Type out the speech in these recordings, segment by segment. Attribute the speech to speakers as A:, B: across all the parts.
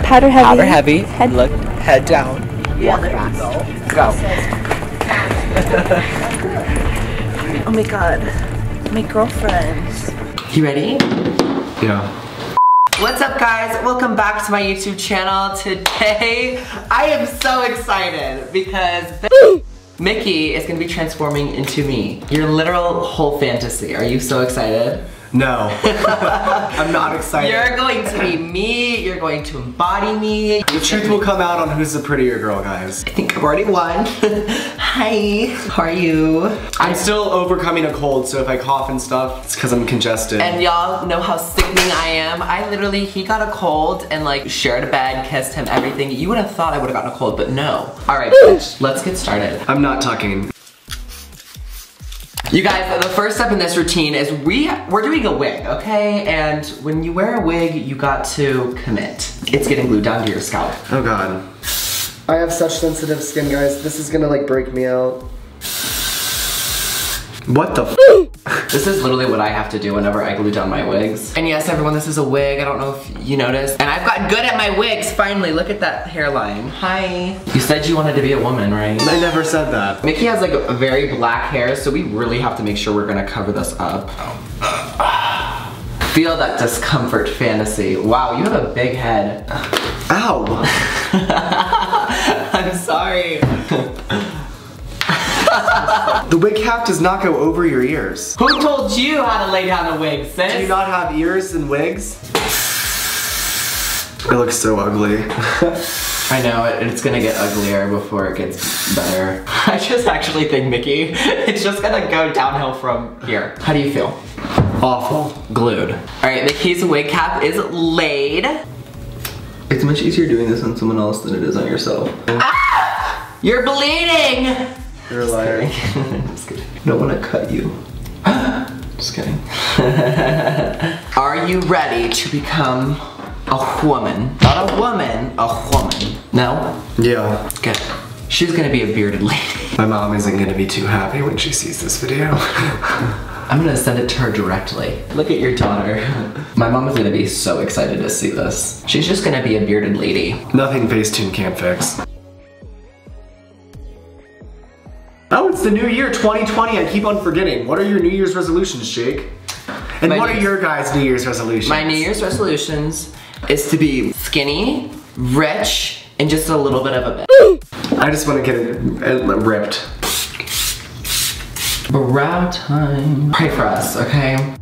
A: Powder heavy.
B: Powder heavy.
A: Head-
B: Look, head down.
A: Yeah,
B: Walk
A: there you
B: Go.
A: Oh my god. My girlfriend.
B: You ready?
C: Yeah.
B: What's up guys? Welcome back to my YouTube channel. Today, I am so excited because Mickey is gonna be transforming into me. Your literal whole fantasy. Are you so excited?
C: No. I'm not excited.
B: You're going to be me, you're going to embody me.
C: the truth will come out on who's the prettier girl, guys.
B: I think I've already won. Hi, how are you?
C: I'm still overcoming a cold, so if I cough and stuff, it's because I'm congested.
B: And y'all know how sickening I am. I literally, he got a cold and like shared a bed, kissed him, everything. You would have thought I would have gotten a cold, but no. All right, bitch, let's get started.
C: I'm not tucking.
B: You guys, the first step in this routine is we, we're doing a wig, okay? And when you wear a wig, you got to commit. It's getting glued down to your scalp.
C: Oh god. I have such sensitive skin, guys. This is gonna like break me out. What the f?
B: This is literally what I have to do whenever I glue down my wigs. And yes, everyone, this is a wig. I don't know if you noticed. And I've gotten good at my wigs, finally. Look at that hairline. Hi. You said you wanted to be a woman, right?
C: I never said that.
B: Mickey has like a very black hair, so we really have to make sure we're gonna cover this up. Feel that discomfort fantasy. Wow, you have a big head.
C: Ow!
B: I'm sorry.
C: The wig cap does not go over your ears.
B: Who told you how to lay down a wig, sis?
C: Do you not have ears and wigs? It looks so ugly.
B: I know, it, it's gonna get uglier before it gets better. I just actually think, Mickey, it's just gonna go downhill from here. How do you feel?
C: Awful.
B: Glued. All right, Mickey's wig cap is laid. It's much easier doing this on someone else than it is on yourself. Ah! You're bleeding!
C: You're a liar.
B: just kidding. I don't want to cut you. just kidding. Are you ready to become a woman? Not a woman, a woman. No?
C: Yeah.
B: Good. She's gonna be a bearded lady.
C: My mom isn't gonna be too happy when she sees this video.
B: I'm gonna send it to her directly. Look at your daughter. My mom is gonna be so excited to see this. She's just gonna be a bearded lady.
C: Nothing Facetune can't fix. It's the new year, 2020. I keep on forgetting. What are your New Year's resolutions, Jake? And
B: My
C: what are your guys' New Year's resolutions?
B: My New Year's resolutions is to be skinny, rich, and just a little bit of a bit.
C: I just want to get it ripped.
B: Brow time. Pray for us, okay?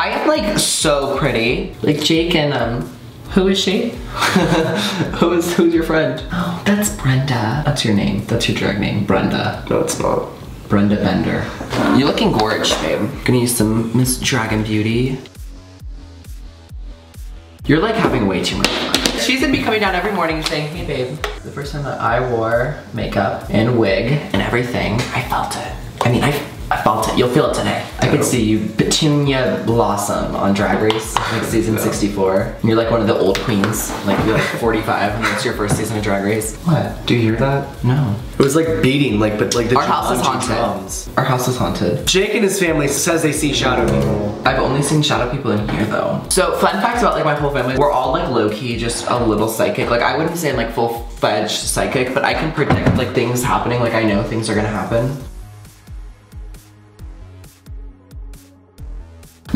B: I am like so pretty. Like Jake and um, who is she? who is who's your friend? Oh, that's Brenda. That's your name. That's your drag name, Brenda.
C: No, it's not.
B: Brenda Bender. You're looking gorge, babe. Gonna use some Miss Dragon Beauty. You're like having way too much fun. She's gonna be coming down every morning and saying, hey babe. The first time that I wore makeup and wig and everything, I felt it. I mean, I, I felt it. You'll feel it today. I could see you Petunia blossom on Drag Race, like season 64. And you're like one of the old queens. Like you're like 45 and it's your first season of Drag Race. What?
C: Do you hear that?
B: No.
C: It was like beating, like, but like the
B: Our house is haunted.
C: drums.
B: Our house is haunted.
C: Jake and his family says they see shadow people.
B: I've only seen shadow people in here though. So fun facts about like my whole family, we're all like low key, just a little psychic. Like I wouldn't say I'm like full fledged psychic, but I can predict like things happening. Like I know things are gonna happen.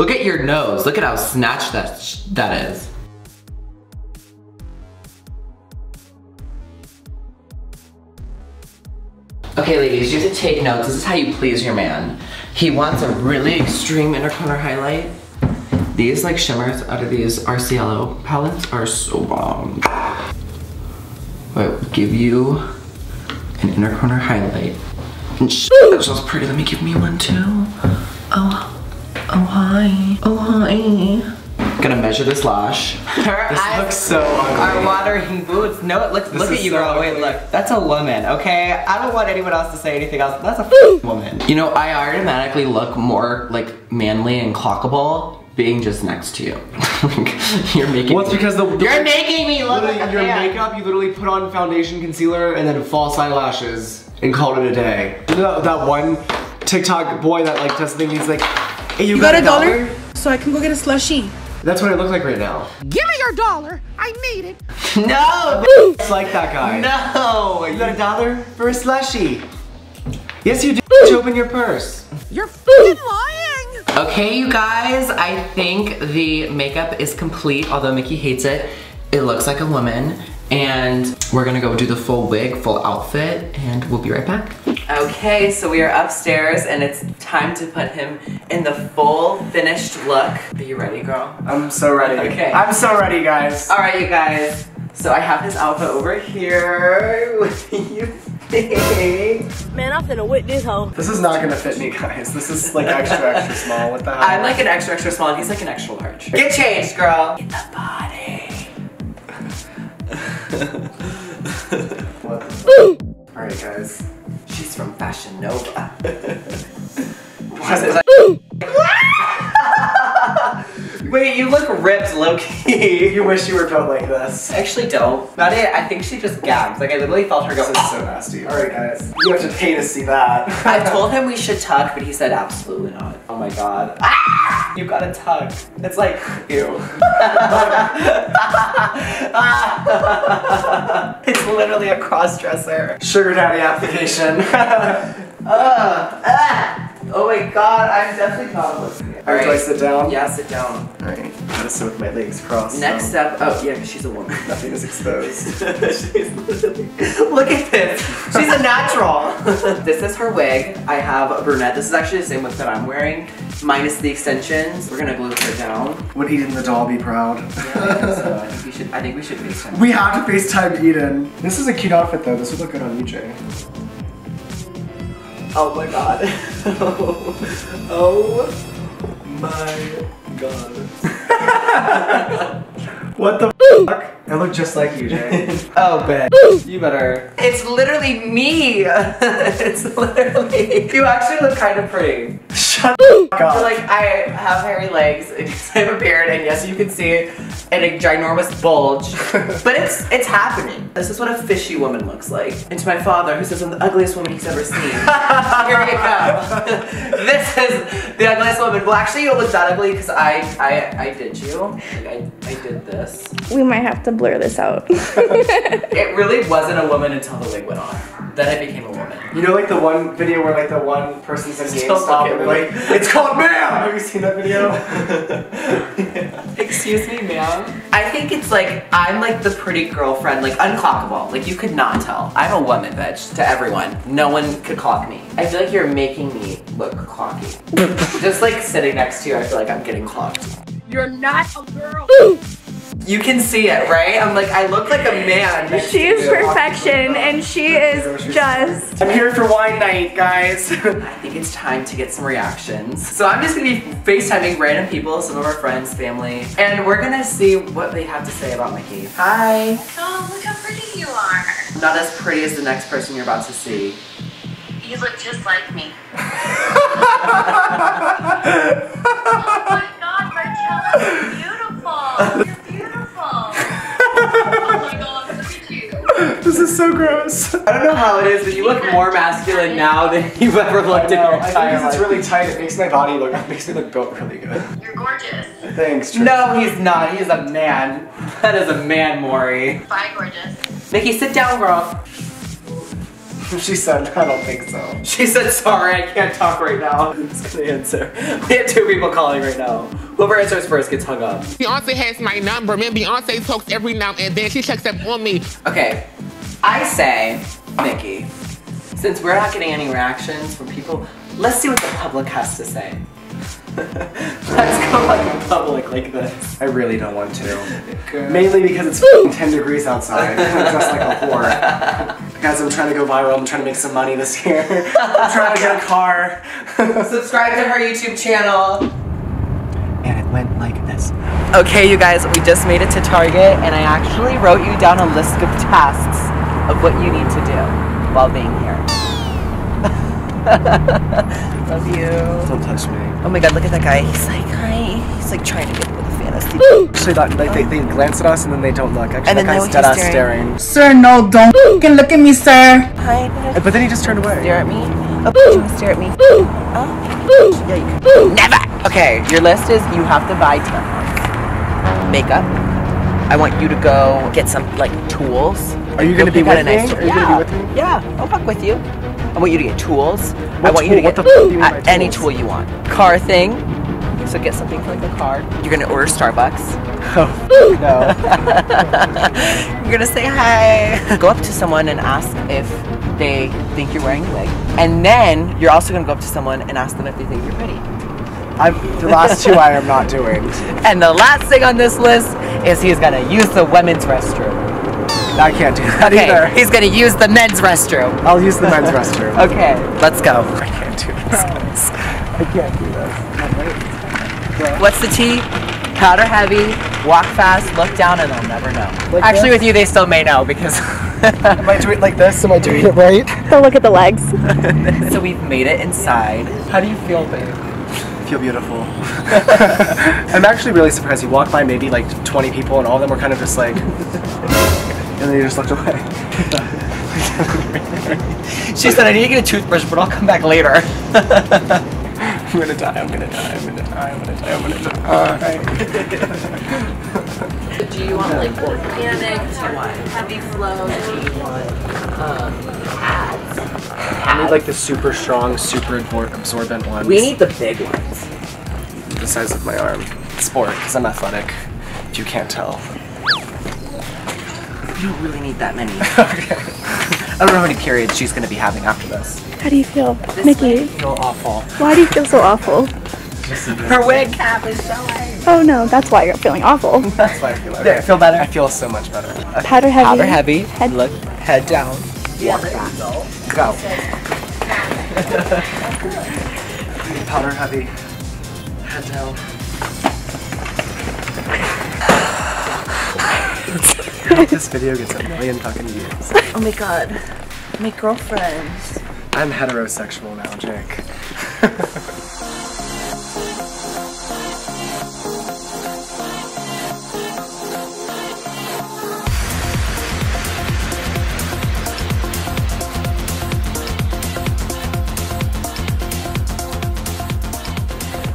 B: Look at your nose. Look at how snatched that that is. Okay, ladies, you have to take notes. This is how you please your man. He wants a really extreme inner corner highlight. These like shimmers out of these RCLO palettes are so bomb. But give you an inner corner highlight. And sh- that smells pretty. Let me give me one too. Oh, oh hi, oh hi. Gonna measure this lash. Her
C: This
B: eyes
C: looks so
B: are
C: ugly.
B: watering boots. No, it looks.
C: This
B: look at you,
C: so
B: girl. Wait, look. That's a woman. Okay, I don't want anyone else to say anything else. That's a woman. You know, I automatically look more like manly and clockable being just next to you. You're making.
C: Well, it's because the, the
B: You're making me look like a
C: your
B: man.
C: makeup, you literally put on foundation, concealer, and then false eyelashes and called it a day. You know that one TikTok boy that like does the thing, he's like, hey, you,
A: You got a dollar? So I can go get a slushie.
C: That's what it looks like right now.
D: Give me your dollar. I need it.
B: No!
C: It's like that guy.
B: No!
C: You got a dollar for a slushie? Yes, you do. Open your purse.
D: You're fucking lying.
B: Okay, you guys, I think the makeup is complete, although Mickey hates it. It looks like a woman, and we're gonna go do the full wig, full outfit, and we'll be right back. Okay, so we are upstairs, and it's time to put him in the full finished look. Are you ready, girl?
C: I'm so ready.
B: Okay.
C: I'm so ready, guys.
B: All right, you guys. So I have his outfit over here. What do you think?
A: Man, I'm finna whip this hoe.
C: This is not gonna fit me, guys. This is like extra, extra small. What the hell?
B: I'm like an extra, extra small, and he's like an extra large. Get changed, girl. Get the body.
C: What the? Alright, guys.
B: Fashion Nova. Wait, you look ripped, Loki.
C: You wish you were built like this.
B: I actually don't. Not it. I think she just gagged. Like I literally felt her go.
C: This is so nasty. Alright, guys. You have to pay to see that.
B: I told him we should tuck, but he said absolutely not. Oh my god. Ah! You gotta tug. It's like ew. it's literally a cross dresser.
C: Sugar daddy application.
B: Uh, ah! Oh my god, I'm definitely not looking.
C: Alright, do I sit down?
B: Yeah, sit down.
C: Alright. I Gotta sit with my legs crossed.
B: Next
C: so
B: up, oh yeah, she's a woman.
C: Nothing is exposed.
B: She's Look at this. She's a natural. this is her wig. I have a brunette. This is actually the same wig that I'm wearing, minus the extensions. We're gonna glue her down.
C: Would Eden the doll be proud?
B: Yeah, so I think we should. I think we should FaceTime.
C: We have to FaceTime Eden. This is a cute outfit though. This would look good on EJ.
B: Oh my god. oh, oh. My god.
C: What the fuck? I look just like you, Jay.
B: Oh, Ben. You better. It's literally me. it's literally. You actually look kind of pretty.
C: Shut the fuck
B: So, like, I have hairy legs, and I have a beard, and yes, you can see it, and a ginormous bulge. but it's it's happening. This is what a fishy woman looks like. And to my father, who says I'm the ugliest woman he's ever seen. Here you go. this is the ugliest woman. Well, actually, you don't look that ugly because I, I I did you. Like, I I did this.
E: We might have to blur this out.
B: It really wasn't a woman until the wig went off. Then it became a woman.
C: You know, like the one video where like the one person's in
B: Still
C: GameStop and like, it's called Ma'am! Have you seen that video?
B: Excuse me, ma'am. I think it's like I'm like the pretty girlfriend, like unclockable. Like you could not tell. I'm a woman, bitch. To everyone, no one could clock me. I feel like you're making me look clocky. Just like sitting next to you, I feel like I'm getting clocked.
D: You're not a girl.
B: You can see it, right? I'm like I look like a man. next
E: she is perfection and she is just.
C: I'm here for wine night, guys.
B: I think it's time to get some reactions. So I'm just gonna be FaceTiming random people, some of our friends, family, and we're gonna see what they have to say about Mickey. Hi.
F: Oh, look how pretty you are.
B: Not as pretty as the next person you're about to see.
F: You look just like me. oh my god, Marcella, you're. You're beautiful.
C: This is so gross.
B: I don't know how it is, but you look more masculine now than you've ever looked in your
C: I
B: entire
C: think it's really tight. It makes my body look, it makes me look built really good.
F: You're gorgeous.
C: Thanks, Trish.
B: No, he's not. He's a man. That is a man, Maury.
F: Bye, gorgeous.
B: Mickey, sit down, girl.
C: She said, I don't think so.
B: She said, sorry, I can't talk right now. I'm gonna answer. We have two people calling right now. Whoever answers first gets hung up.
D: Beyonce has my number. Man, Beyonce talks every now and then. She checks up on me.
B: Okay, I say, Mickey, since we're not getting any reactions from people, let's see what the public has to say. let's go like in public like this.
C: I really don't want to. Mainly because it's 10 degrees outside. I'm dressed like a whore. Guys, I'm trying to go viral. I'm trying to make some money this year. I'm trying to get a car.
B: Subscribe to her YouTube channel.
C: and it went like this.
B: Okay, you guys, we just made it to Target, and I actually wrote you down a list of tasks of what you need to do while being here. Love you.
C: Don't touch me.
B: Oh my god, look at that guy. He's like, hi. He's like trying to get with a fantasy.
C: Actually, that, like, they, they glance at us and then they don't look. Actually,
B: And
C: that
B: then
C: guy's dead
B: he's
C: ass staring.
A: Sir, no, don't fucking look at me, sir.
B: Hi.
C: But uh, then he just turned away.
B: Stare at me. Oh, you want to stare at me? Oh. Yeah, you can. Never. Okay, your list is you have to buy tampons. makeup. I want you to go get some like tools.
C: Are you gonna be
B: pick
C: with
B: a nice
C: me?
B: tool.
C: Are you
B: yeah.
C: gonna be with me?
B: Yeah, I'll walk with you. I want you to get tools. I
C: What
B: want you to get
C: you mean
B: uh, any tool you want. Car thing. So get something for like a car. You're gonna order Starbucks.
C: Oh no.
B: You're gonna say hi. Go up to someone and ask if they think you're wearing a wig. And then you're also gonna go up to someone and ask them if they think you're pretty.
C: I'm, the last two I am not doing.
B: And the last thing on this list is he's gonna use the women's restroom.
C: I can't do that
B: Okay,
C: either.
B: he's gonna use the men's restroom.
C: I'll use the men's restroom.
B: Okay, let's go.
C: I can't do this. I can't do this.
B: What's the T? Powder heavy, walk fast, look down, and they'll never know.
C: Like
B: Actually,
C: this?
B: with you, they still may know because.
C: Am I doing it like this? Am I doing it right?
E: So look at the legs.
B: so we've made it inside. How do you feel, babe?
C: Feel beautiful. I'm actually really surprised. You walked by maybe like 20 people and all of them were kind of just like, and then you just looked away.
B: She said, I need to get a toothbrush, but I'll come back later.
C: I'm gonna die, I'm gonna die, I'm gonna die, I'm gonna die, I'm gonna die.
B: Do you want like organic? Do you want heavy flow? Do you want um, pads?
C: I need like the super strong, super absorbent ones.
B: We need the big ones.
C: the size of my arm. Sport, because I'm athletic. If you can't tell.
B: We don't really need that many. okay. I don't know how many periods she's gonna be having after this.
E: How do you feel, Mickey?
C: I feel awful.
E: Why do you feel so awful?
B: Her wig cap is showing.
E: Oh no, that's why you're feeling awful.
C: That's why I feel okay.
B: There, feel better?
C: I feel so much better.
E: Powder heavy.
B: Powder heavy.
E: Head-
B: Look, head down. Walk fast. Go.
C: Powder heavy. Head down. Hope this video gets a million fucking views.
B: Oh my god. My girlfriend.
C: I'm heterosexual now, Jake.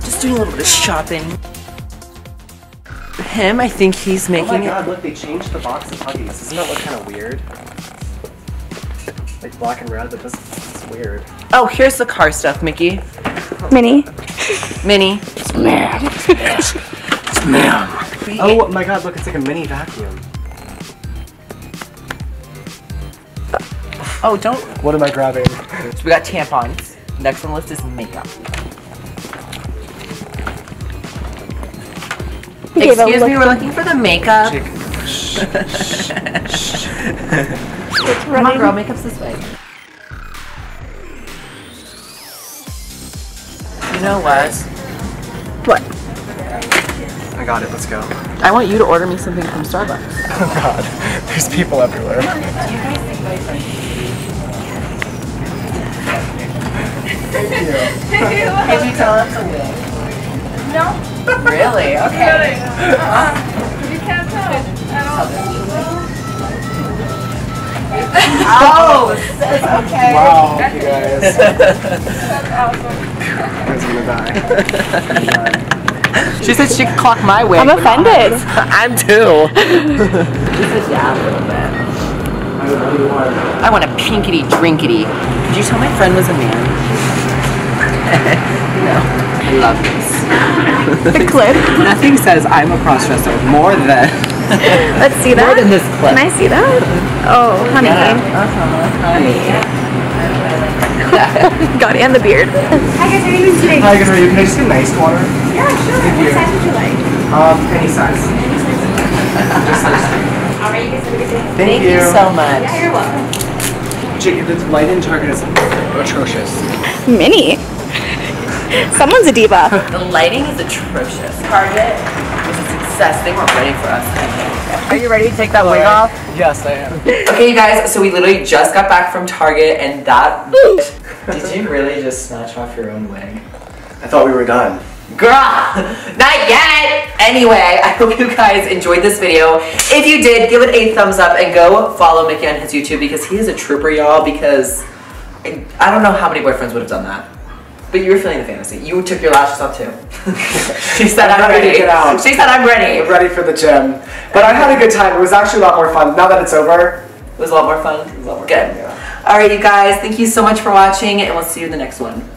B: Just doing a little bit of shopping. Him, I think he's making.
C: Oh my
B: making it.
C: god, look, they changed the box of Huggies. Doesn't that look kind of weird? Like black and red, but this is weird.
B: Oh, here's the car stuff, Mickey.
E: Mini.
B: Minnie. Man, man.
C: Oh my god, look, it's like a mini vacuum.
B: Oh, don't.
C: What am I grabbing?
B: So we got tampons. Next on the list is makeup.
E: He gave
B: Excuse
E: look.
B: me, we're looking for the makeup.
C: Jake.
E: It's
B: Come on, girl, makeup's this way. You know what?
E: What?
C: I got it, let's go.
B: I want you to order me something from Starbucks.
C: Oh god, there's people everywhere.
B: Did you Can you tell him to win? No. Really? Okay.
F: You can't tell. At all.
B: oh, okay.
C: Wow, you guys. That's awesome. I was gonna die.
B: She said she could clock my wig.
E: I'm offended.
B: I'm too. Sit down a little bit. I want a pinkety drinkety. Did you tell my friend was a man? no. I love this.
E: The clip.
B: Nothing says I'm a crossdresser more than
E: Let's see that.
B: more than this clip.
E: Can I see that? Oh, honey.
B: Uh-huh, honey.
E: God, and the beard.
C: Hi guys, how are you? Can I just get nice water?
F: Yeah, sure.
C: Thank you.
F: What size would you like?
C: Um, any size. Just size.
F: All right, you guys have a good day.
C: Thank,
B: Thank you so much.
F: Yeah, you're welcome.
C: Jake, the light in Target is atrocious.
E: Mini. Someone's a diva.
B: The lighting is atrocious. Target was a success. They weren't ready for us. Are you ready to take that wig off?
C: Yes, I am.
B: Okay, you guys, so we literally just got back from Target and that. Did you really just snatch off your own wig?
C: I thought we were done.
B: Girl, not yet. Anyway, I hope you guys enjoyed this video. If you did, give it a thumbs up and go follow Mickey on his YouTube because he is a trooper, y'all. Because I, I don't know how many boyfriends would have done that. But you were feeling the fantasy. You took your lashes off too. she said,
C: I'm
B: "I'm
C: ready to get out.
B: She said, "I'm ready."
C: I'm ready for the gym. But I had a good time. It was actually a lot more fun. Now that it's over,
B: It was a lot more fun.
C: it was a lot more
B: Good.
C: fun. Yeah.
B: All right, you guys. Thank you so much for watching, and we'll see you in the next one.